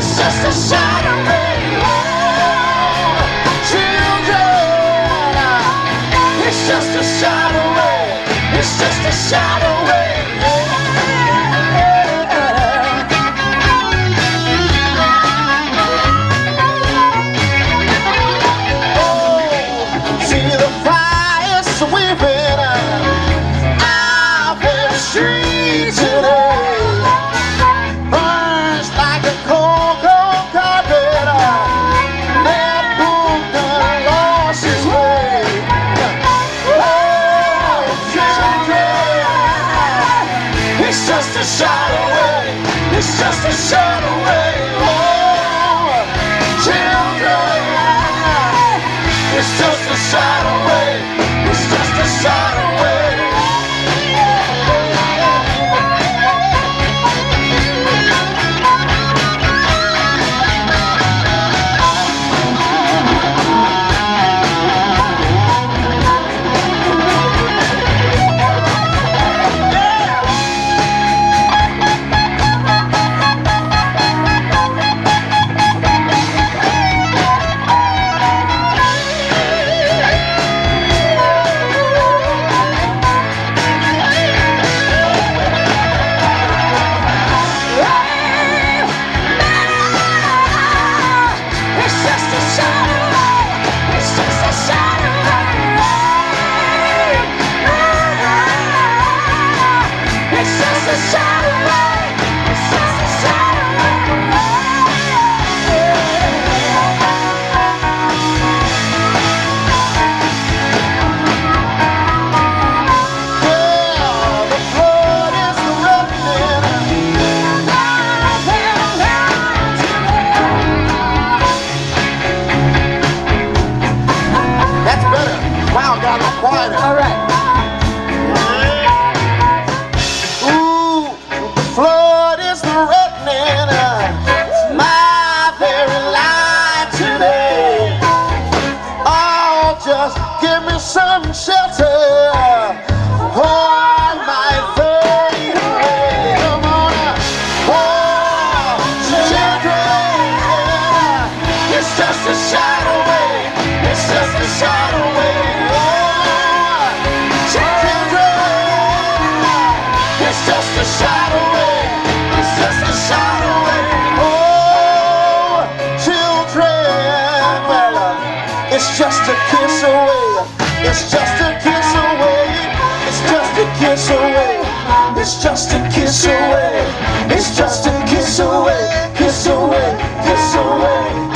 It's just a. Oh, children, it's just a shot away. It's just a It's just a shot away. Oh, children, it's just a shot some shelter. I might. Come on. Oh, children, it's just a shot away. It's just a away. Oh, children, it's just a away. It's just a away. Oh, children, well, uh, it's just a kiss away. It's just a kiss away. It's just a kiss away. It's just a kiss away. It's just a kiss away. Kiss away. Kiss away.